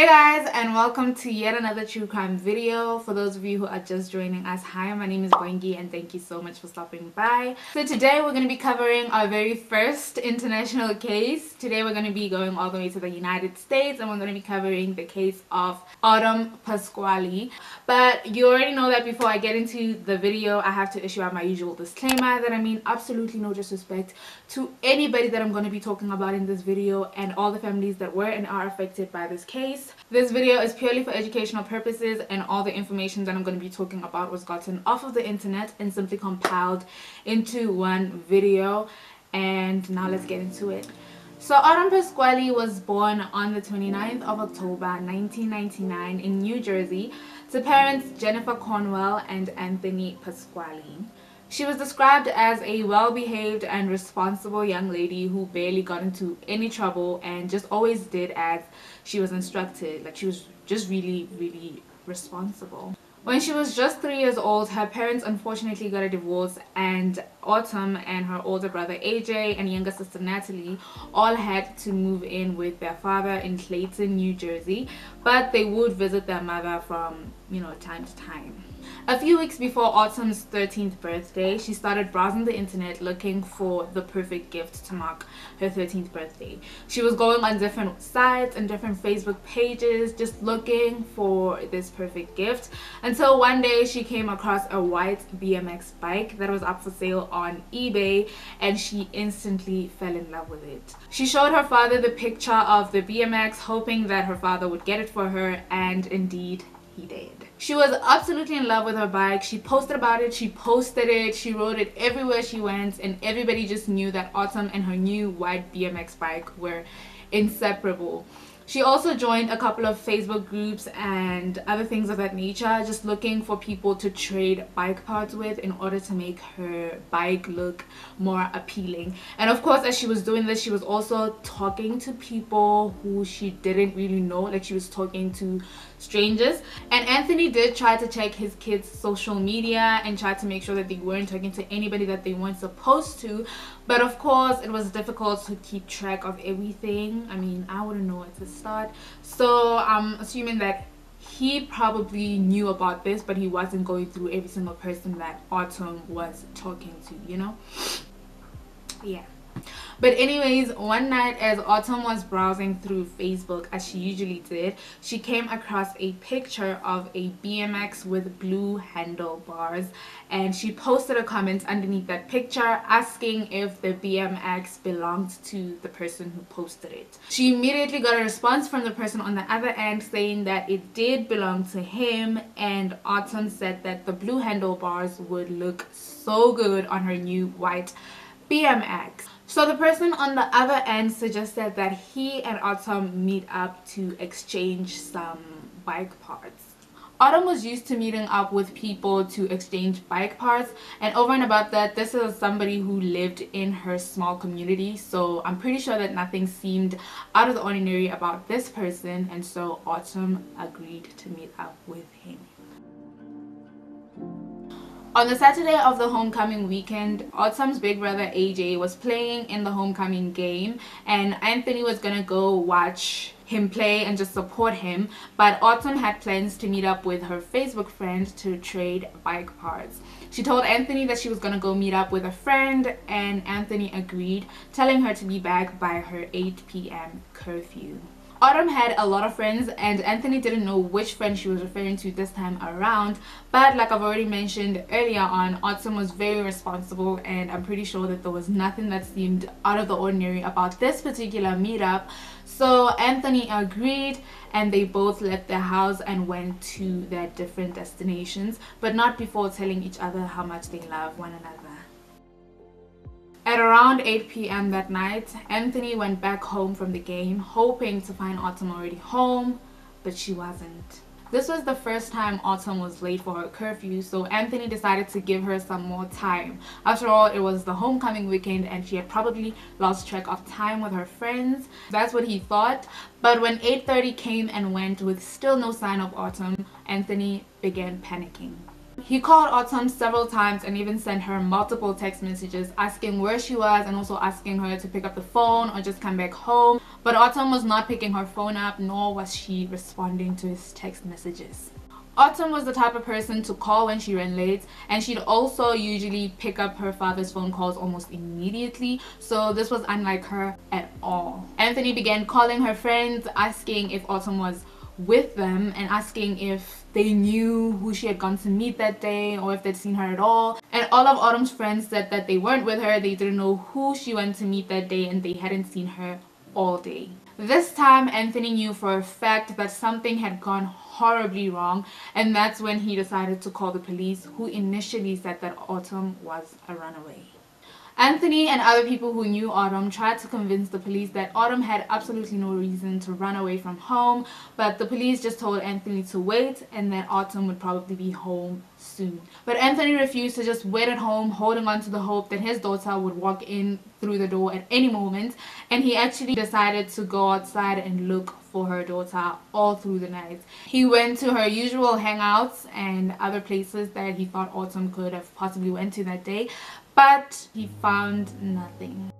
Hey guys and welcome to yet another true crime video. For those of you who are just joining us, hi my name is Bongi and thank you so much for stopping by. So today we're going to be covering our very first international case. Today we're going to be going all the way to the United States and we're going to be covering the case of Autumn Pasquale. But you already know that before I get into the video I have to issue out my usual disclaimer that I mean absolutely no disrespect to anybody that I'm going to be talking about in this video and all the families that were and are affected by this case This video is purely for educational purposes and all the information that I'm going to be talking about was gotten off of the internet and simply compiled into one video. And now let's get into it. So Autumn Pasquale was born on the 29th of October 1999 in New Jersey to parents Jennifer Cornwell and Anthony Pasquale. She was described as a well-behaved and responsible young lady who barely got into any trouble and just always did as she was instructed. Like she was just really, really responsible. When she was just three years old, her parents unfortunately got a divorce and Autumn and her older brother AJ and younger sister Natalie all had to move in with their father in Clayton, New Jersey, but they would visit their mother from, you know, time to time. A few weeks before Autumn's 13th birthday, she started browsing the internet looking for the perfect gift to mark her 13th birthday. She was going on different sites and different Facebook pages just looking for this perfect gift until one day she came across a white BMX bike that was up for sale on eBay and she instantly fell in love with it. She showed her father the picture of the BMX hoping that her father would get it for her and indeed he did. She was absolutely in love with her bike. She posted about it, she posted it, she rode it everywhere she went and everybody just knew that Autumn and her new white BMX bike were inseparable. She also joined a couple of Facebook groups and other things of that nature, just looking for people to trade bike parts with in order to make her bike look more appealing. And of course, as she was doing this, she was also talking to people who she didn't really know, like she was talking to strangers. And Anthony did try to check his kids' social media and try to make sure that they weren't talking to anybody that they weren't supposed to. But of course, it was difficult to keep track of everything. I mean, I wouldn't know where to start. So I'm assuming that he probably knew about this, but he wasn't going through every single person that Autumn was talking to, you know? Yeah. But anyways, one night as Autumn was browsing through Facebook as she usually did, she came across a picture of a BMX with blue handlebars and she posted a comment underneath that picture asking if the BMX belonged to the person who posted it. She immediately got a response from the person on the other end saying that it did belong to him and Autumn said that the blue handlebars would look so good on her new white BMX. So the person on the other end suggested that he and Autumn meet up to exchange some bike parts. Autumn was used to meeting up with people to exchange bike parts and over and about that this is somebody who lived in her small community so I'm pretty sure that nothing seemed out of the ordinary about this person and so Autumn agreed to meet up with him. On the Saturday of the homecoming weekend, Autumn's big brother AJ was playing in the homecoming game and Anthony was gonna go watch him play and just support him but Autumn had plans to meet up with her Facebook friend to trade bike parts. She told Anthony that she was gonna go meet up with a friend and Anthony agreed telling her to be back by her 8 p.m. curfew. Autumn had a lot of friends and Anthony didn't know which friend she was referring to this time around but like I've already mentioned earlier on Autumn was very responsible and I'm pretty sure that there was nothing that seemed out of the ordinary about this particular meetup so Anthony agreed and they both left their house and went to their different destinations but not before telling each other how much they love one another. At around 8 p.m. that night, Anthony went back home from the game, hoping to find Autumn already home, but she wasn't. This was the first time Autumn was late for her curfew, so Anthony decided to give her some more time. After all, it was the homecoming weekend and she had probably lost track of time with her friends. That's what he thought. But when 8.30 came and went with still no sign of Autumn, Anthony began panicking. He called Autumn several times and even sent her multiple text messages asking where she was and also asking her to pick up the phone or just come back home. But Autumn was not picking her phone up nor was she responding to his text messages. Autumn was the type of person to call when she ran late and she'd also usually pick up her father's phone calls almost immediately so this was unlike her at all. Anthony began calling her friends asking if Autumn was with them and asking if they knew who she had gone to meet that day or if they'd seen her at all and all of Autumn's friends said that they weren't with her they didn't know who she went to meet that day and they hadn't seen her all day this time Anthony knew for a fact that something had gone horribly wrong and that's when he decided to call the police who initially said that Autumn was a runaway. Anthony and other people who knew Autumn tried to convince the police that Autumn had absolutely no reason to run away from home, but the police just told Anthony to wait and that Autumn would probably be home soon. But Anthony refused to just wait at home, holding on to the hope that his daughter would walk in through the door at any moment, and he actually decided to go outside and look for her daughter all through the night. He went to her usual hangouts and other places that he thought Autumn could have possibly went to that day, but he found nothing.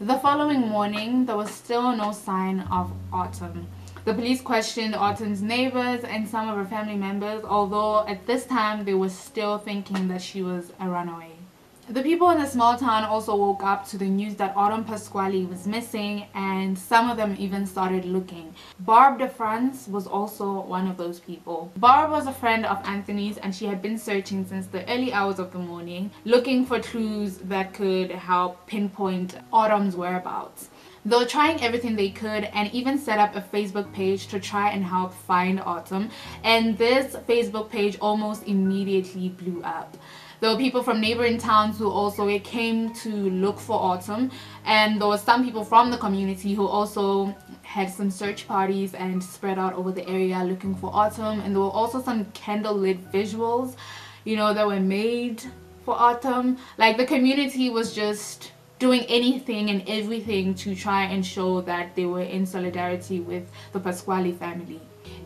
The following morning, there was still no sign of Autumn. The police questioned Autumn's neighbors and some of her family members, although at this time they were still thinking that she was a runaway. The people in the small town also woke up to the news that Autumn Pasquale was missing and some of them even started looking. Barb DeFrance was also one of those people. Barb was a friend of Anthony's and she had been searching since the early hours of the morning looking for clues that could help pinpoint Autumn's whereabouts. They were trying everything they could and even set up a Facebook page to try and help find Autumn and this Facebook page almost immediately blew up. There were people from neighboring towns who also came to look for Autumn. And there were some people from the community who also had some search parties and spread out over the area looking for Autumn. And there were also some candlelit visuals you know that were made for Autumn. Like the community was just doing anything and everything to try and show that they were in solidarity with the Pasquale family.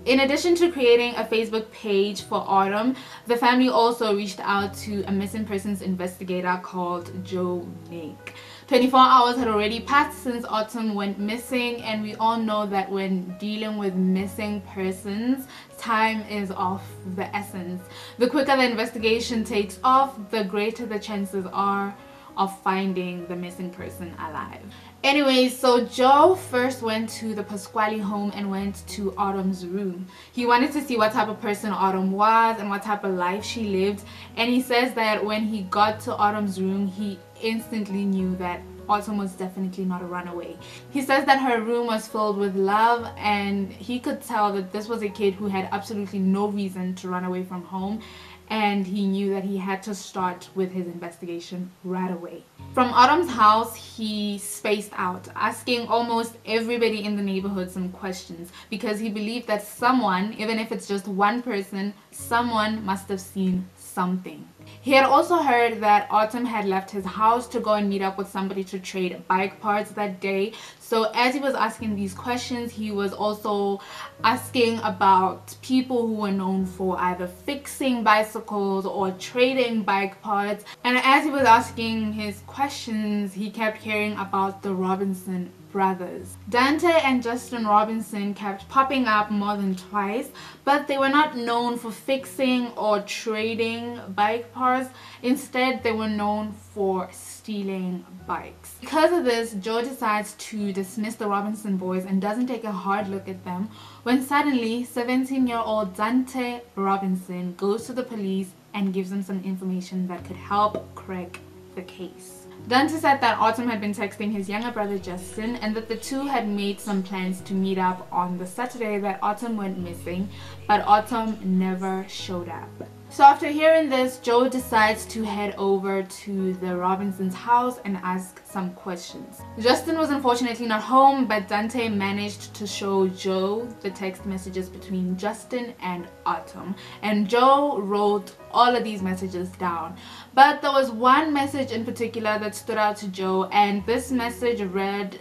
In addition to creating a Facebook page for Autumn, the family also reached out to a missing persons investigator called Joe Nick. 24 hours had already passed since Autumn went missing and we all know that when dealing with missing persons, time is of the essence. The quicker the investigation takes off, the greater the chances are of finding the missing person alive. Anyways, so Joe first went to the Pasquale home and went to Autumn's room. He wanted to see what type of person Autumn was and what type of life she lived. And he says that when he got to Autumn's room, he instantly knew that Autumn was definitely not a runaway. He says that her room was filled with love and he could tell that this was a kid who had absolutely no reason to run away from home and he knew that he had to start with his investigation right away. From Autumn's house, he spaced out, asking almost everybody in the neighborhood some questions because he believed that someone, even if it's just one person, someone must have seen something. He had also heard that Autumn had left his house to go and meet up with somebody to trade bike parts that day. So as he was asking these questions, he was also asking about people who were known for either fixing bicycles or trading bike parts. And as he was asking his questions, he kept hearing about the Robinson brothers. Dante and Justin Robinson kept popping up more than twice, but they were not known for fixing or trading bike parts. Instead, they were known for stealing bikes. Because of this, Joe decides to dismiss the Robinson boys and doesn't take a hard look at them when suddenly 17-year-old Dante Robinson goes to the police and gives them some information that could help crack the case. Dante said that Autumn had been texting his younger brother Justin and that the two had made some plans to meet up on the Saturday that Autumn went missing, but Autumn never showed up. So after hearing this, Joe decides to head over to the Robinsons' house and ask some questions. Justin was unfortunately not home, but Dante managed to show Joe the text messages between Justin and Autumn. And Joe wrote all of these messages down. But there was one message in particular that stood out to Joe, and this message read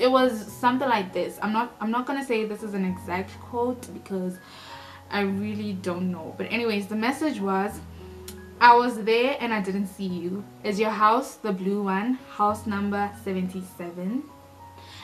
it was something like this. I'm not I'm not gonna say this is an exact quote because I really don't know. But anyways, the message was, I was there and I didn't see you. Is your house the blue one? House number 77?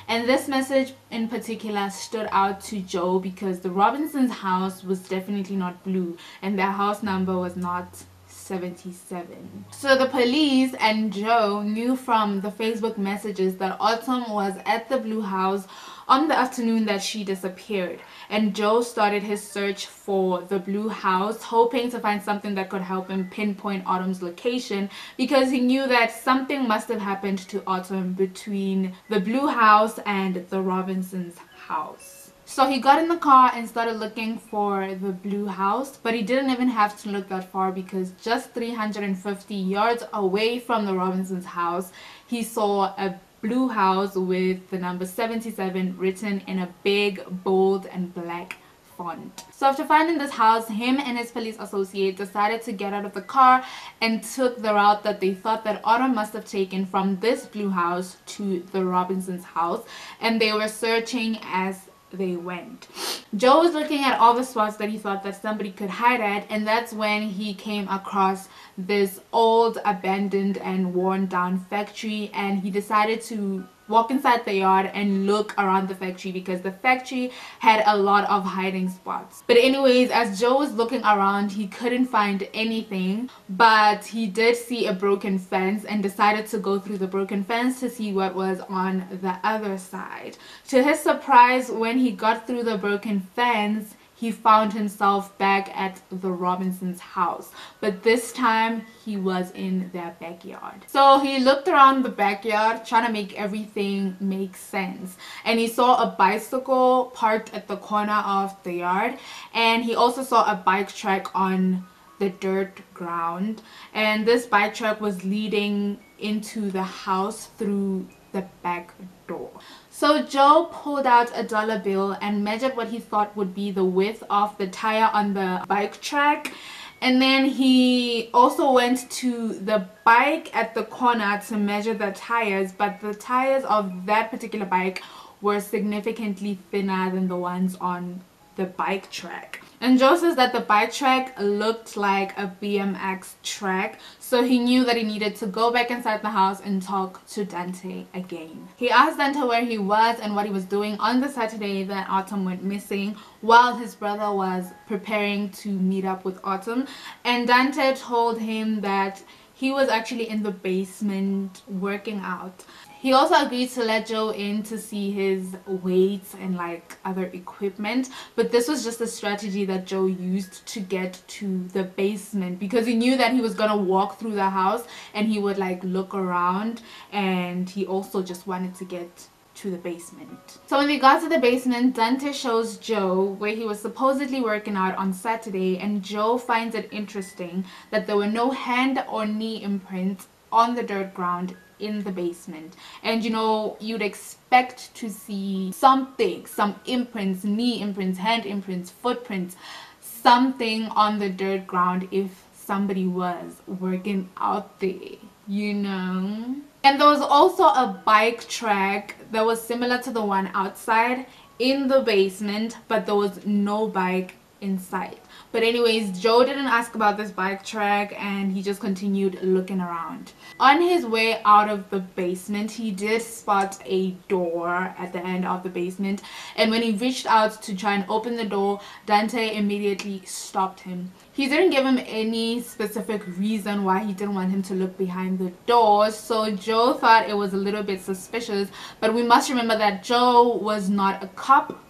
And this message in particular stood out to Joe because the Robinsons' house was definitely not blue and their house number was not 77. So the police and Joe knew from the Facebook messages that Autumn was at the blue house on the afternoon that she disappeared and Joe started his search for the blue house hoping to find something that could help him pinpoint Autumn's location because he knew that something must have happened to Autumn between the blue house and the Robinsons house. So he got in the car and started looking for the blue house, but he didn't even have to look that far because just 350 yards away from the Robinsons' house, he saw a blue house with the number 77 written in a big, bold, and black font. So after finding this house, him and his police associate decided to get out of the car and took the route that they thought that Autumn must have taken from this blue house to the Robinsons' house and they were searching as they went. Joe was looking at all the spots that he thought that somebody could hide at and that's when he came across this old abandoned and worn down factory and he decided to walk inside the yard and look around the factory because the factory had a lot of hiding spots. But anyways as joe was looking around he couldn't find anything but he did see a broken fence and decided to go through the broken fence to see what was on the other side. To his surprise when he got through the broken fence he found himself back at the Robinsons' house. But this time he was in their backyard. So he looked around the backyard trying to make everything make sense. And he saw a bicycle parked at the corner of the yard. And he also saw a bike track on the dirt ground. And this bike track was leading into the house through the back door. So Joe pulled out a dollar bill and measured what he thought would be the width of the tire on the bike track and then he also went to the bike at the corner to measure the tires but the tires of that particular bike were significantly thinner than the ones on the bike track. And Joe says that the bike track looked like a BMX track, so he knew that he needed to go back inside the house and talk to Dante again. He asked Dante where he was and what he was doing on the Saturday that Autumn went missing while his brother was preparing to meet up with Autumn. And Dante told him that he was actually in the basement working out he also agreed to let Joe in to see his weights and like other equipment but this was just a strategy that Joe used to get to the basement because he knew that he was gonna walk through the house and he would like look around and he also just wanted to get to the basement. So when they got to the basement, Dante shows Joe where he was supposedly working out on Saturday and Joe finds it interesting that there were no hand or knee imprints on the dirt ground in the basement. And you know you'd expect to see something some imprints knee imprints hand imprints footprints something on the dirt ground if somebody was working out there you know? And there was also a bike track that was similar to the one outside in the basement but there was no bike inside but anyways, Joe didn't ask about this bike track and he just continued looking around. On his way out of the basement, he did spot a door at the end of the basement and when he reached out to try and open the door, Dante immediately stopped him. He didn't give him any specific reason why he didn't want him to look behind the door so Joe thought it was a little bit suspicious but we must remember that Joe was not a cop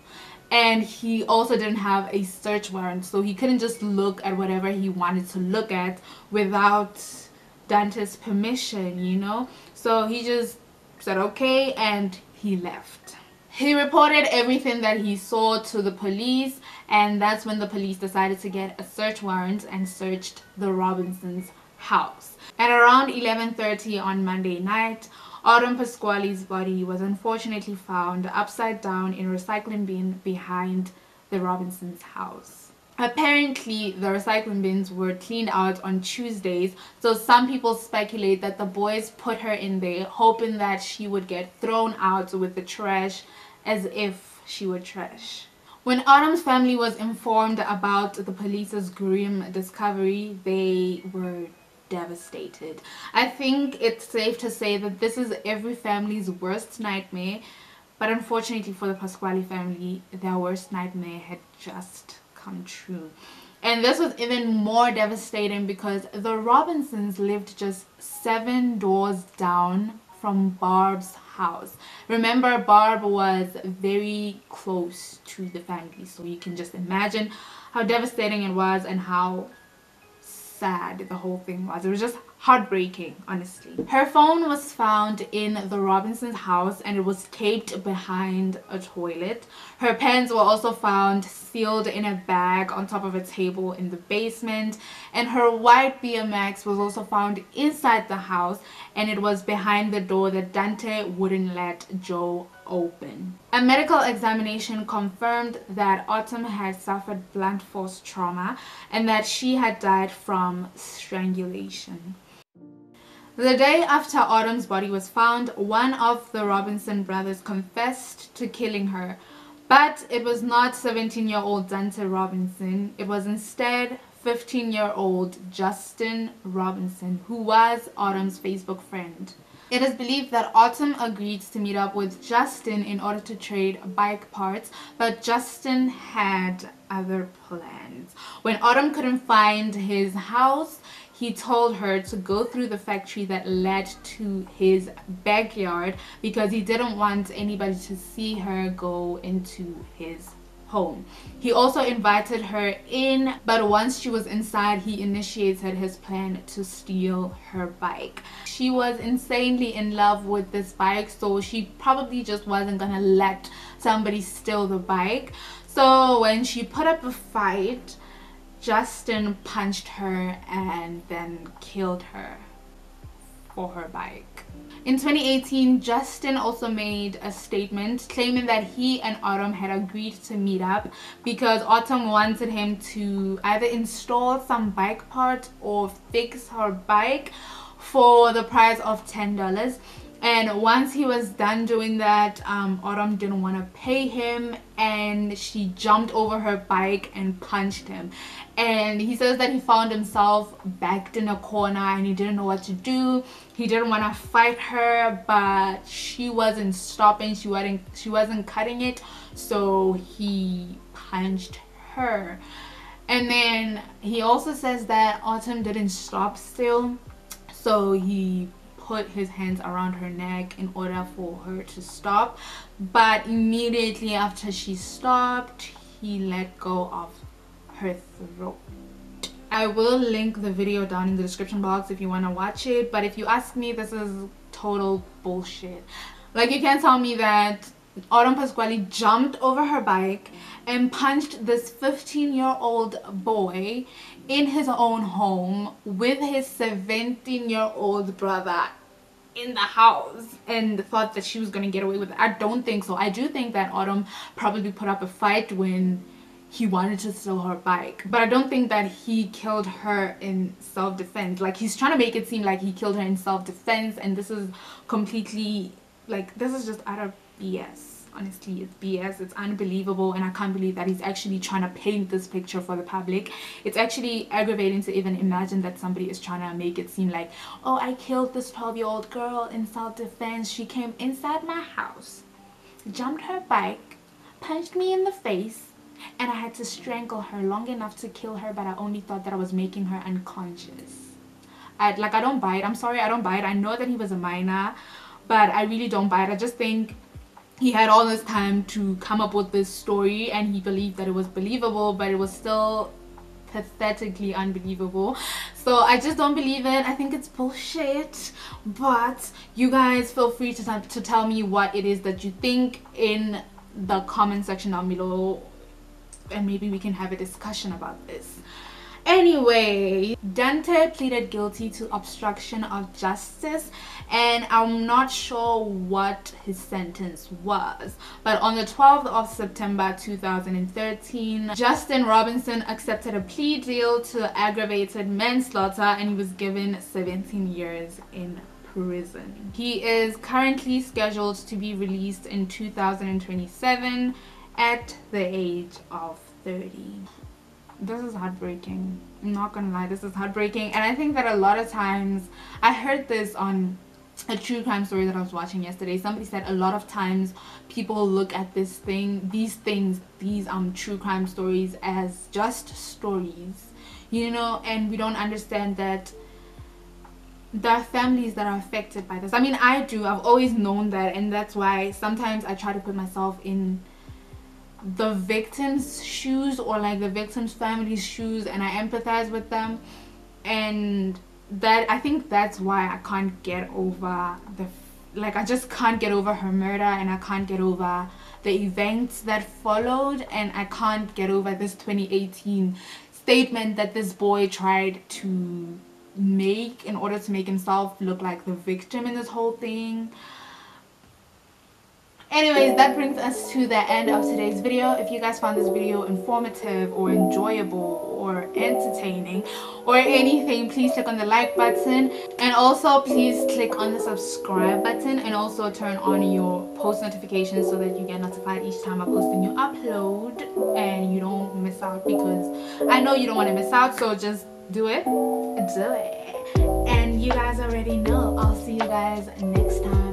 and he also didn't have a search warrant so he couldn't just look at whatever he wanted to look at without Dante's permission you know? So he just said okay and he left. He reported everything that he saw to the police and that's when the police decided to get a search warrant and searched the Robinsons house. At around 11:30 on Monday night Autumn Pasquale's body was unfortunately found upside down in a recycling bin behind the Robinsons' house. Apparently, the recycling bins were cleaned out on Tuesdays, so some people speculate that the boys put her in there hoping that she would get thrown out with the trash as if she were trash. When Autumn's family was informed about the police's grim discovery, they were devastated. I think it's safe to say that this is every family's worst nightmare, but unfortunately for the Pasquale family, their worst nightmare had just come true. And this was even more devastating because the Robinsons lived just seven doors down from Barb's house. Remember, Barb was very close to the family, so you can just imagine how devastating it was and how sad the whole thing was. It was just heartbreaking, honestly. Her phone was found in the Robinson's house and it was taped behind a toilet. Her pens were also found sealed in a bag on top of a table in the basement and her white BMX was also found inside the house and it was behind the door that Dante wouldn't let Joe open. A medical examination confirmed that Autumn had suffered blunt force trauma and that she had died from strangulation. The day after Autumn's body was found, one of the Robinson brothers confessed to killing her, but it was not 17-year-old Dante Robinson. It was instead 15-year-old Justin Robinson, who was Autumn's Facebook friend. It is believed that Autumn agreed to meet up with Justin in order to trade bike parts, but Justin had other plans. When Autumn couldn't find his house, he told her to go through the factory that led to his backyard because he didn't want anybody to see her go into his home. He also invited her in, but once she was inside, he initiated his plan to steal her bike. She was insanely in love with this bike, so she probably just wasn't gonna let somebody steal the bike. So when she put up a fight, Justin punched her and then killed her for her bike. In 2018, Justin also made a statement claiming that he and Autumn had agreed to meet up because Autumn wanted him to either install some bike parts or fix her bike for the price of $10 and once he was done doing that um, Autumn didn't want to pay him and she jumped over her bike and punched him. And he says that he found himself backed in a corner and he didn't know what to do. He didn't want to fight her but she wasn't stopping she wasn't she wasn't cutting it so he punched her. And then he also says that Autumn didn't stop still so he put his hands around her neck in order for her to stop. But immediately after she stopped he let go of her throat. I will link the video down in the description box if you want to watch it but if you ask me this is total bullshit. Like you can't tell me that Autumn Pasquale jumped over her bike and punched this 15 year old boy in his own home with his 17 year old brother in the house and thought that she was gonna get away with it. I don't think so. I do think that Autumn probably put up a fight when he wanted to steal her bike but I don't think that he killed her in self-defense like he's trying to make it seem like he killed her in self-defense and this is completely like this is just utter BS honestly it's bs it's unbelievable and i can't believe that he's actually trying to paint this picture for the public. It's actually aggravating to even imagine that somebody is trying to make it seem like oh i killed this 12 year old girl in self-defense. She came inside my house jumped her bike punched me in the face and I had to strangle her long enough to kill her but I only thought that I was making her unconscious. I, like I don't buy it. I'm sorry I don't buy it. I know that he was a minor but I really don't buy it. I just think he had all this time to come up with this story and he believed that it was believable but it was still pathetically unbelievable. So i just don't believe it. I think it's bullshit. But you guys feel free to, to tell me what it is that you think in the comment section down below. And maybe we can have a discussion about this Anyway, Dante pleaded guilty to obstruction of justice and I'm not sure what his sentence was. But on the 12th of September 2013, Justin Robinson accepted a plea deal to aggravated manslaughter and he was given 17 years in prison. He is currently scheduled to be released in 2027 at the age of 30 this is heartbreaking. I'm not gonna lie this is heartbreaking. And i think that a lot of times i heard this on a true crime story that I was watching yesterday. Somebody said a lot of times people look at this thing these things these um true crime stories as just stories you know? And we don't understand that there are families that are affected by this. I mean i do. I've always known that and that's why sometimes i try to put myself in the victim's shoes or like the victim's family's shoes and I empathize with them. And that I think that's why I can't get over the like I just can't get over her murder and I can't get over the events that followed and I can't get over this 2018 statement that this boy tried to make in order to make himself look like the victim in this whole thing anyways that brings us to the end of today's video. If you guys found this video informative or enjoyable or entertaining or anything please click on the like button. And also please click on the subscribe button and also turn on your post notifications so that you get notified each time i post a new upload and you don't miss out because i know you don't want to miss out so just do it. Do it. And you guys already know. I'll see you guys next time